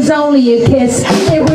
was only a kiss. It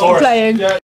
be alright. playing? Yeah,